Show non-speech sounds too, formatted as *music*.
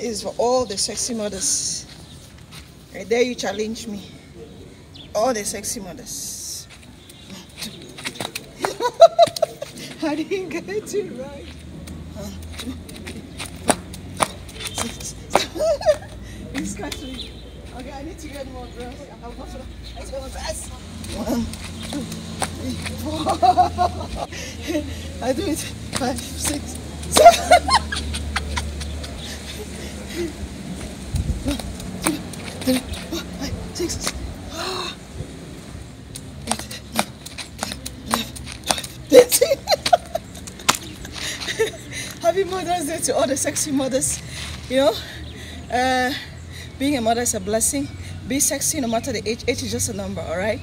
is for all the sexy mothers. I dare you challenge me. All the sexy mothers. *laughs* I didn't get it right. *laughs* It's catching. Okay, I need to get more dress. I have I get more. One, two, three, four. *laughs* I do it. Five, six, seven. One, two, three, four, five, six, seven. Eight, nine, ten, eleven, twelve, thirteen. Happy Mother's Day to all the sexy mothers. You know, uh, being a mother is a blessing. Be sexy no matter the age. Age is just a number, all right?